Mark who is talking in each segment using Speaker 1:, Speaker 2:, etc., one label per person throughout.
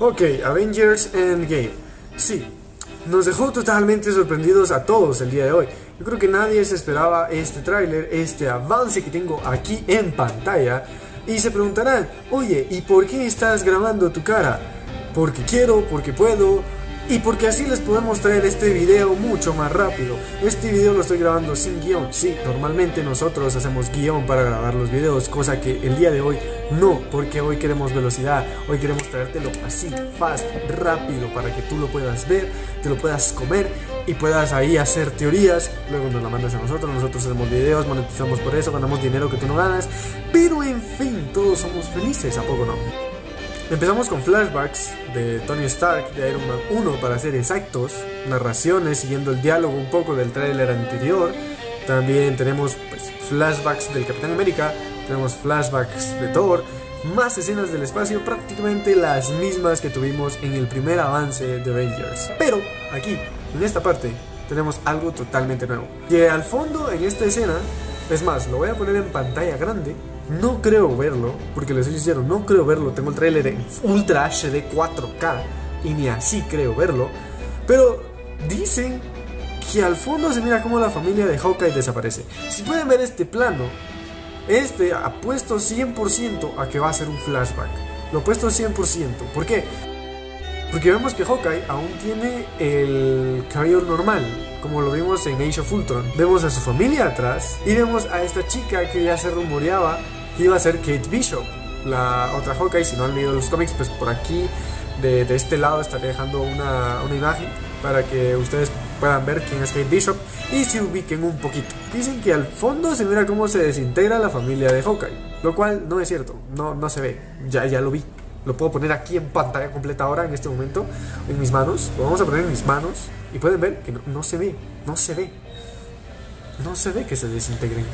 Speaker 1: Ok, Avengers Endgame. Sí, nos dejó totalmente sorprendidos a todos el día de hoy. Yo creo que nadie se esperaba este tráiler, este avance que tengo aquí en pantalla. Y se preguntarán, oye, ¿y por qué estás grabando tu cara? Porque quiero, porque puedo, y porque así les podemos traer este video mucho más rápido. Este video lo estoy grabando sin guion. Sí, normalmente nosotros hacemos guion para grabar los videos, cosa que el día de hoy no, porque hoy queremos velocidad, hoy queremos traértelo así, fast, rápido, para que tú lo puedas ver, te lo puedas comer y puedas ahí hacer teorías. Luego nos la mandas a nosotros, nosotros hacemos videos, monetizamos por eso, ganamos dinero que tú no ganas. Pero en fin, todos somos felices, ¿a poco no? Empezamos con flashbacks de Tony Stark de Iron Man 1 para ser exactos, narraciones siguiendo el diálogo un poco del tráiler anterior. También tenemos pues, flashbacks del Capitán América, tenemos flashbacks de Thor, más escenas del espacio, prácticamente las mismas que tuvimos en el primer avance de Avengers. Pero aquí, en esta parte, tenemos algo totalmente nuevo. Que al fondo en esta escena, es más, lo voy a poner en pantalla grande no creo verlo, porque les soy sincero, no creo verlo. Tengo el tráiler en Ultra HD 4K y ni así creo verlo. Pero dicen que al fondo se mira como la familia de Hawkeye desaparece. Si pueden ver este plano, este apuesto 100% a que va a ser un flashback. Lo apuesto 100%. ¿Por qué? Porque vemos que Hawkeye aún tiene el cabello normal, como lo vimos en Age of Ultron. Vemos a su familia atrás y vemos a esta chica que ya se rumoreaba que iba a ser Kate Bishop, la otra Hawkeye. Si no han leído los cómics, pues por aquí, de, este lado, estaré dejando una, una imagen para que ustedes puedan ver quién es Kate Bishop y se ubiquen un poquito. Dicen que al fondo se mira cómo se desintegra la familia de Hawkeye, lo cual no es cierto, no, no se ve, ya, ya lo vi. Lo puedo poner aquí en pantalla completa ahora, en este momento, en mis manos. Lo vamos a poner en mis manos y pueden ver que no, se ve, no se ve. No se ve que se desintegren.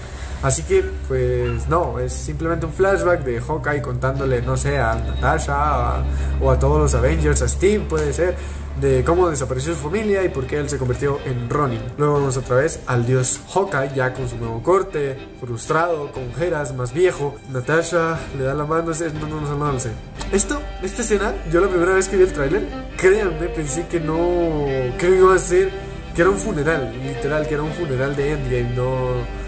Speaker 1: Así que, pues no, es simplemente un flashback de Hawkeye contándole, no sé, a Natasha o a todos los Avengers, a Steve puede ser, de cómo desapareció su familia y por qué él se convirtió en Ronin. Luego vamos otra vez al dios Hawkeye, ya con su nuevo corte, frustrado, con ojeras, más viejo. Natasha le da la mano, no, no, no, no, no sé. Esto, esta escena, yo la primera vez que vi el tráiler, créanme, pensé que no, que iba a ser, que era un funeral, literal, que era un funeral de Endgame, no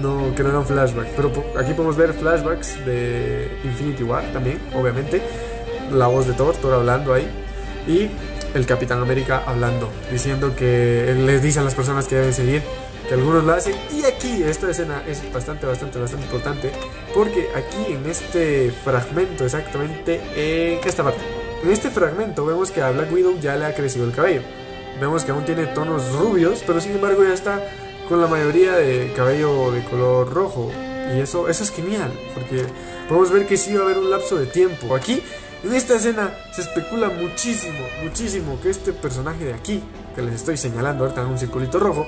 Speaker 1: no, que no era un flashback. Pero aquí podemos ver flashbacks de Infinity War también, obviamente. La voz de Thor, Thor hablando ahí. Y el Capitán América hablando, diciendo que les dice a las personas que deben seguir, que algunos lo hacen. Y aquí esta escena es bastante, bastante, bastante importante, porque aquí en este fragmento, exactamente en esta parte, en este fragmento vemos que a Black Widow ya le ha crecido el cabello. Vemos que aún tiene tonos rubios, pero sin embargo ya está con la mayoría de cabello de color rojo. Y eso, eso es genial, porque podemos ver que sí va a haber un lapso de tiempo. Aquí, en esta escena, se especula muchísimo, muchísimo que este personaje de aquí, que les estoy señalando ahorita en un circulito rojo,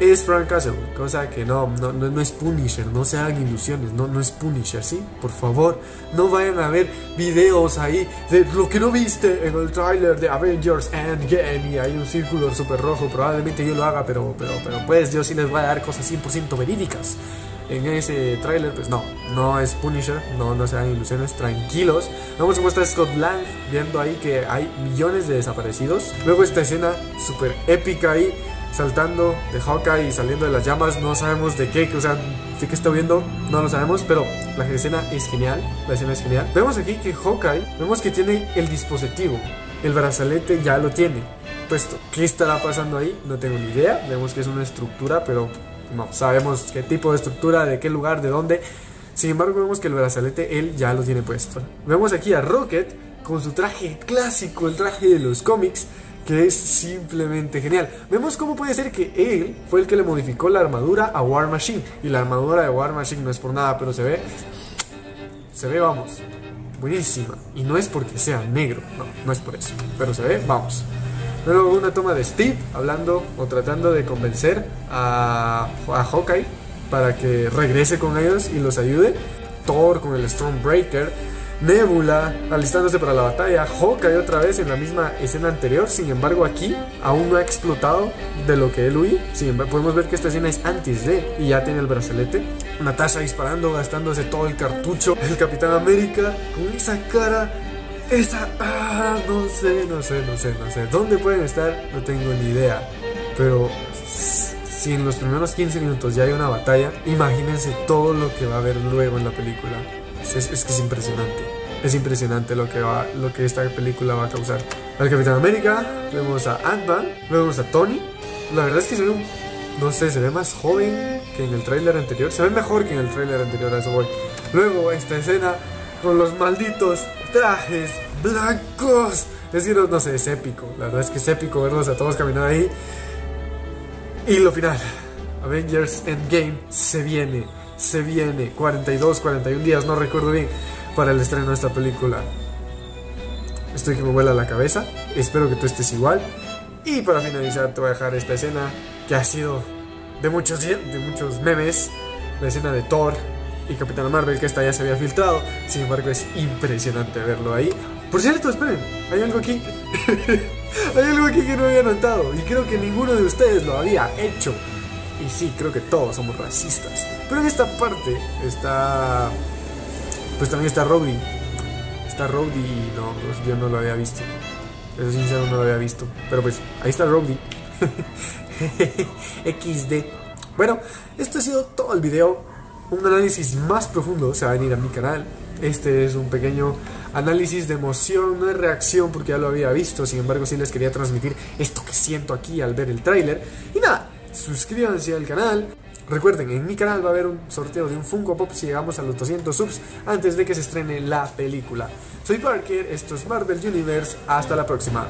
Speaker 1: es Frank Castle, cosa que no, no, no, es Punisher, no se hagan ilusiones, no, no es Punisher, ¿sí? Por favor, no vayan a ver videos ahí de lo que no viste en el tráiler de Avengers Endgame y hay un círculo súper rojo, probablemente yo lo haga, pero, pero, pero pues yo sí les voy a dar cosas 100% verídicas. En ese tráiler, pues no, no es Punisher, no, no se hagan ilusiones, tranquilos. Vamos cómo está Scott Lang viendo ahí que hay millones de desaparecidos. Luego esta escena súper épica ahí saltando de Hawkeye y saliendo de las llamas, no sabemos de qué, o sea, de qué está viendo, no lo sabemos, pero la escena es genial, la escena es genial. Vemos aquí que Hawkeye, vemos que tiene el dispositivo, el brazalete ya lo tiene puesto. ¿Qué estará pasando ahí? No tengo ni idea, vemos que es una estructura, pero no sabemos qué tipo de estructura, de qué lugar, de dónde. Sin embargo, vemos que el brazalete él ya lo tiene puesto. Vemos aquí a Rocket con su traje clásico, el traje de los cómics, que es simplemente genial. Vemos cómo puede ser que él fue el que le modificó la armadura a War Machine. Y la armadura de War Machine no es por nada, pero se ve. Se ve, vamos. Buenísima. Y no es porque sea negro, no, no es por eso. Pero se ve, vamos. Luego una toma de Steve hablando o tratando de convencer a, Hawkeye para que regrese con ellos y los ayude. Thor con el Stormbreaker Nebula alistándose para la batalla, Hawkeye otra vez en la misma escena anterior, sin embargo aquí aún no ha explotado de lo que él huye, sin podemos ver que esta escena es antes de y ya tiene el brazalete, Natasha disparando, gastándose todo el cartucho, el Capitán América con esa cara Esa, ah, no sé, no sé, no sé, no sé. ¿Dónde pueden estar? No tengo ni idea. Pero si en los primeros 15 minutos ya hay una batalla, imagínense todo lo que va a haber luego en la película. Es, es que es impresionante. Es impresionante lo que, va, lo que esta película va a causar. Al Capitán América, vemos a Ant-Man, vemos a Tony. La verdad es que se ve, no sé, se ve más joven que en el tráiler anterior. Se ve mejor que en el tráiler anterior, a eso voy. Luego esta escena con los malditos trajes blancos. Es decir, no sé, es épico. La verdad es que es épico verlos a todos caminando ahí. Y lo final, Avengers Endgame se viene, se viene. 42, 41 días, no recuerdo bien, para el estreno de esta película. Estoy que me vuela la cabeza. Espero que tú estés igual. Y para finalizar, te voy a dejar esta escena que ha sido de muchos, de muchos memes. La escena de Thor y Capitán Marvel, que esta ya se había filtrado. Sin embargo, es impresionante verlo ahí. Por cierto, esperen, hay algo aquí. hay algo aquí que no había notado. Y creo que ninguno de ustedes lo había hecho. Y sí, creo que todos somos racistas. Pero en esta parte está. Pues también está Rowdy. Está Rowdy y no, pues yo no lo había visto. Eso sincero no lo había visto. Pero pues ahí está Rowdy. XD. Bueno, esto ha sido todo el video. Un análisis más profundo se va a venir a mi canal. Este es un pequeño análisis de emoción, no de reacción porque ya lo había visto. Sin embargo, sí les quería transmitir esto que siento aquí al ver el tráiler. Y nada, suscríbanse al canal. Recuerden, en mi canal va a haber un sorteo de un Funko Pop si llegamos a los 200 subs antes de que se estrene la película. Soy Parker, esto es Marvel Universe, hasta la próxima.